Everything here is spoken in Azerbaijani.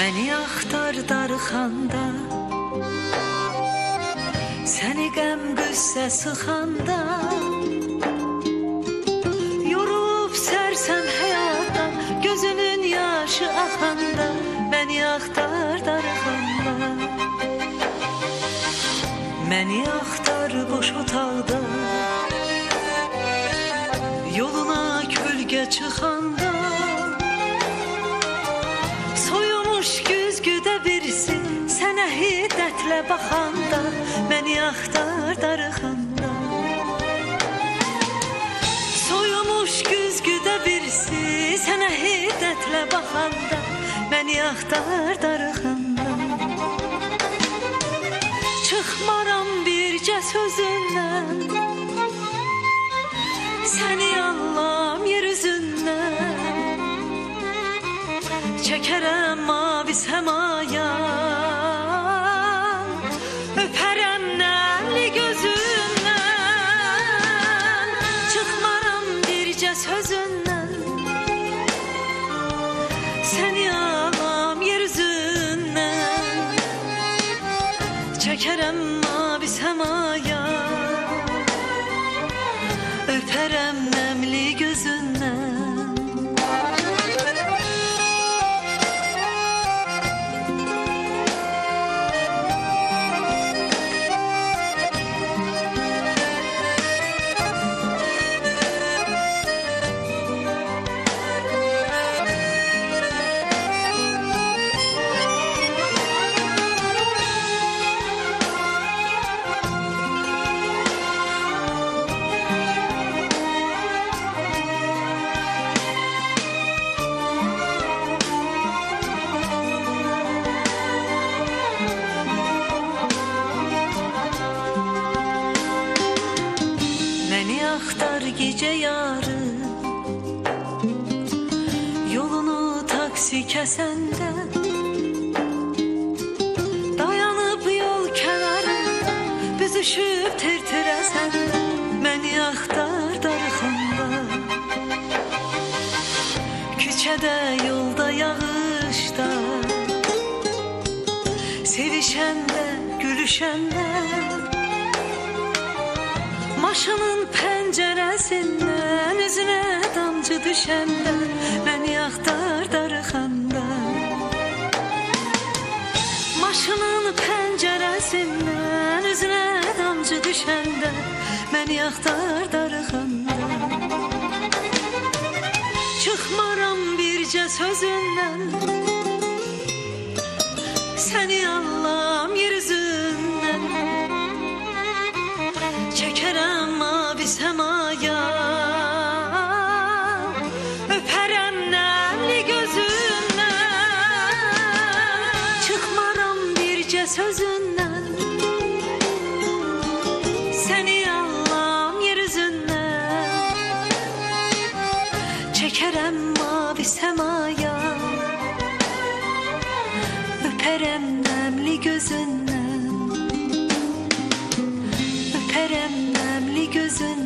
Məni axtar darıxanda Səni qəm qüssə sıxanda. Yorulub sərsəm həyatdan Gözünün yaşı axanda. Məni axtar darıxanda Məni axtar boş otaqda. Yoluna kölgə çıxanda hiddətlə baxanda Məni axtar darıxanda Soyumuş güzgüdə birisi Sənə hiddətlə baxanda Məni axtar darıxanda Çıxmaram bircə sözündən Səni nice sözünden Seni alam yeryüzünden Çekerem mavi semaya Öperem gece yarı. Yolunu taksi kesenden Dayanıp yol kenarı Büzüşüp tirtiresen Məni axtar darıxında Küçədə yolda yağışda Sevişəndə gülüşəndə Maşının pəri pəncərəsindən üzünə damcı düşəndə məni axtar darıxanda. Maşının pəncərəsindən üzünə damcı düşəndə məni axtar darıxanda. Çıxmaram bircə sözündən Səni mavi semaya Öperem nemli gözünden Öperem nemli gözünden